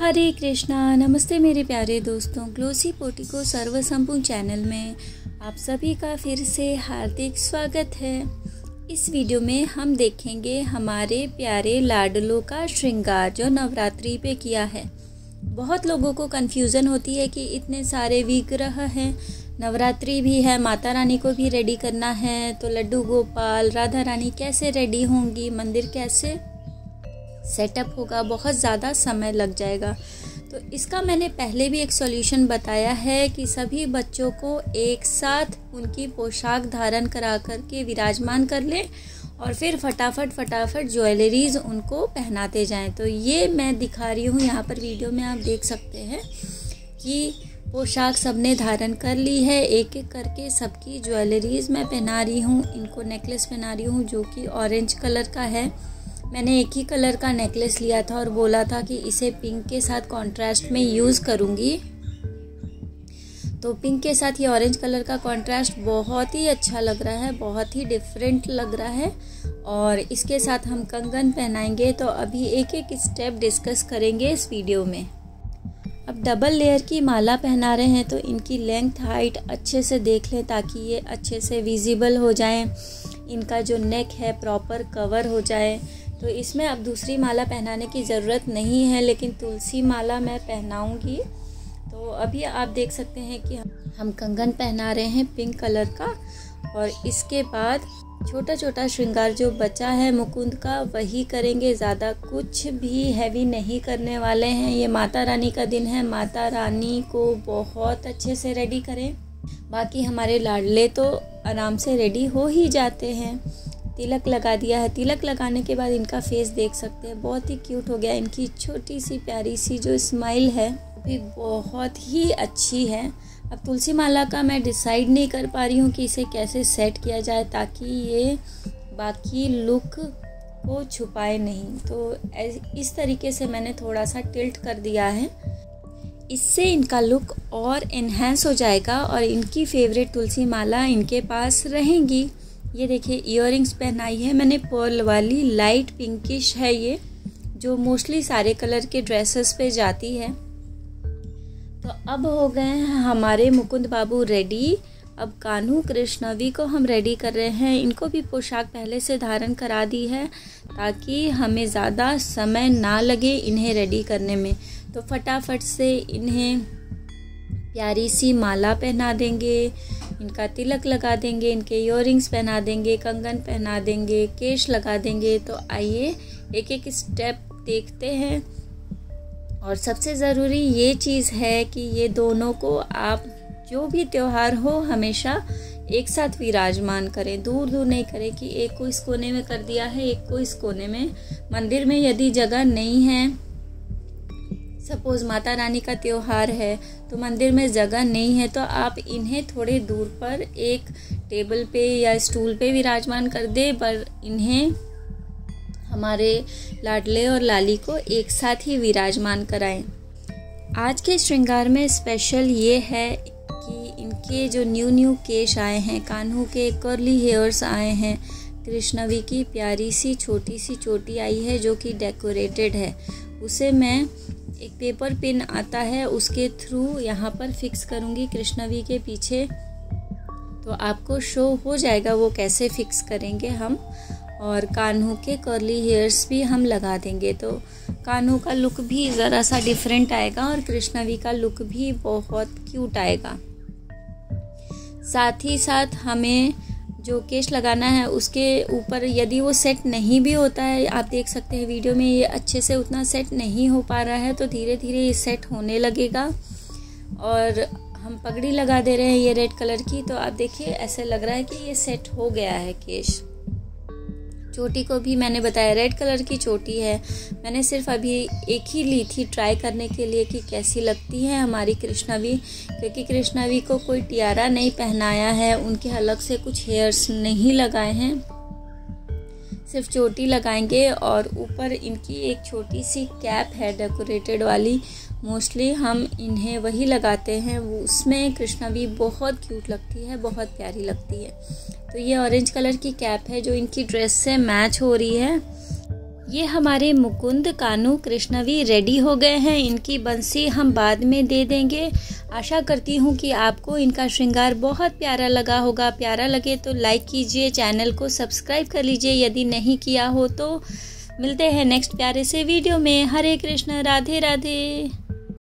हरे कृष्णा, नमस्ते मेरे प्यारे दोस्तों, ग्लोसी पोटिको सर्व संपूर्ण चैनल में आप सभी का फिर से हार्दिक स्वागत है। इस वीडियो में हम देखेंगे हमारे प्यारे लाडलों का श्रृंगार जो नवरात्रि पे किया है। बहुत लोगों को कन्फ्यूज़न होती है कि इतने सारे विग्रह हैं, नवरात्रि भी है, माता रानी को भी रेडी करना है तो लड्डू गोपाल, राधा रानी कैसे रेडी होंगी, मंदिर कैसे सेटअप होगा, बहुत ज़्यादा समय लग जाएगा। तो इसका मैंने पहले भी एक सॉल्यूशन बताया है कि सभी बच्चों को एक साथ उनकी पोशाक धारण करा कर के विराजमान कर लें और फिर फटाफट फटाफट ज्वेलरीज उनको पहनाते जाएँ। तो ये मैं दिखा रही हूँ, यहाँ पर वीडियो में आप देख सकते हैं कि पोशाक सबने धारण कर ली है एक एक करके सबकी ज्वेलरीज मैं पहना रही हूँ, इनको नेकलेस पहना रही हूँ जो कि ऑरेंज कलर का है। मैंने एक ही कलर का नेकलेस लिया था और बोला था कि इसे पिंक के साथ कॉन्ट्रास्ट में यूज़ करूँगी। तो पिंक के साथ ये ऑरेंज कलर का कॉन्ट्रास्ट बहुत ही अच्छा लग रहा है, बहुत ही डिफरेंट लग रहा है। और इसके साथ हम कंगन पहनाएँगे तो अभी एक एक स्टेप डिस्कस करेंगे इस वीडियो में। अब डबल लेयर की माला पहना रहे हैं तो इनकी लेंथ हाइट अच्छे से देख लें ताकि ये अच्छे से विजिबल हो जाएँ। इनका जो नेक है प्रॉपर कवर हो जाए। तो इसमें अब दूसरी माला पहनाने की ज़रूरत नहीं है, लेकिन तुलसी माला मैं पहनाऊँगी। तो अभी आप देख सकते हैं कि हम हम कंगन पहना रहे हैं पिंक कलर का, और इसके बाद छोटा छोटा श्रृंगार जो बचा है मुकुंद का, वही करेंगे। ज़्यादा कुछ भी हैवी नहीं करने वाले हैं। ये माता रानी का दिन है। माता रानी को बहुत अच्छे से रेडी करें। बाकी हमारे लाडले तो आराम से रेडी हो ही जाते हैं। तिलक लगा दिया है। तिलक लगाने के बाद इनका फेस देख सकते हैं। बहुत ही क्यूट हो गया। इनकी छोटी सी प्यारी सी जो स्माइल है भी बहुत ही अच्छी है। अब तुलसी माला का मैं डिसाइड नहीं कर पा रही हूँ कि इसे कैसे सेट किया जाए ताकि ये बाकी लुक को छुपाए नहीं। तो इस तरीके से मैंने थोड़ा सा टिल्ट कर दिया है। इससे इनका लुक और इन्हेंस हो जाएगा और इनकी फेवरेट तुलसी माला इनके पास रहेंगी। ये देखिए इयर पहनाई है मैंने पर्ल वाली लाइट पिंकिश है ये, जो मोस्टली सारे कलर के ड्रेसेस पे जाती है। तो अब हो गए हैं हमारे मुकुंद बाबू रेडी अब कान्हू कृष्णवी को हम रेडी कर रहे हैं। इनको भी पोशाक पहले से धारण करा दी है, ताकि हमें ज़्यादा समय ना लगे इन्हें रेडी करने में। तो फटाफट से इन्हें प्यारी सी माला पहना देंगे। इनका तिलक लगा देंगे, इनके इयर पहना देंगे, कंगन पहना देंगे, केश लगा देंगे। तो आइए एक एक स्टेप देखते हैं। और सबसे ज़रूरी ये चीज़ है कि ये दोनों को आप जो भी त्यौहार हो, हमेशा एक साथ विराजमान करें। दूर दूर नहीं करें कि एक को इस कोने में कर दिया है, एक को इस कोने में। मंदिर में यदि जगह नहीं है सपोज़ माता रानी का त्यौहार है तो मंदिर में जगह नहीं है तो आप इन्हें थोड़े दूर पर एक टेबल पे या स्टूल पे विराजमान कर दे, पर इन्हें हमारे लाडले और लाली को एक साथ ही विराजमान कराएँ। आज के श्रृंगार में स्पेशल ये है कि इनके जो न्यू न्यू केश आए हैं, कान्हू के कर्ली हेयर्स आए हैं, कृष्णवी की प्यारी सी, छोटी सी चोटी आई है जो कि डेकोरेटेड है। उसे मैं एक पेपर पिन आता है, उसके थ्रू यहाँ पर फिक्स करूँगी कृष्णवी के पीछे। तो आपको शो हो जाएगा वो कैसे फिक्स करेंगे हम, और कान्हू के कर्ली हेयर्स भी हम लगा देंगे। तो कान्हू का लुक भी ज़रा सा डिफरेंट आएगा और कृष्णवी का लुक भी बहुत क्यूट आएगा। साथ ही साथ हमें जो केश लगाना है, उसके ऊपर यदि वो सेट नहीं भी होता है, आप देख सकते हैं वीडियो में, ये अच्छे से उतना सेट नहीं हो पा रहा है तो धीरे धीरे ये सेट होने लगेगा। और हम पगड़ी लगा दे रहे हैं ये रेड कलर की तो आप देखिए, ऐसे लग रहा है कि ये सेट हो गया है केश। चोटी को भी मैंने बताया रेड कलर की चोटी है। मैंने सिर्फ़ अभी एक ही ली थी ट्राई करने के लिए कि कैसी लगती है हमारी कृष्णावी क्योंकि कृष्णावी को कोई टियारा नहीं पहनाया है, उनके अलग से कुछ हेयर्स नहीं लगाए हैं। सिर्फ़ चोटी लगाएँगे और ऊपर इनकी एक छोटी सी कैप है डेकोरेटेड वाली। मोस्टली हम इन्हें वही लगाते हैं, वो उसमें कृष्णा भी बहुत क्यूट लगती है, बहुत प्यारी लगती है। तो ये ऑरेंज कलर की कैप है, जो इनकी ड्रेस से मैच हो रही है। ये हमारे मुकुंद, कानू, कृष्णवी रेडी हो गए हैं। इनकी बंसी हम बाद में दे देंगे। आशा करती हूँ कि आपको इनका श्रृंगार बहुत प्यारा लगा होगा। प्यारा लगे तो लाइक कीजिए चैनल को सब्सक्राइब कर लीजिए। यदि नहीं किया हो तो मिलते हैं नेक्स्ट प्यारे से वीडियो में। हरे कृष्ण, राधे राधे।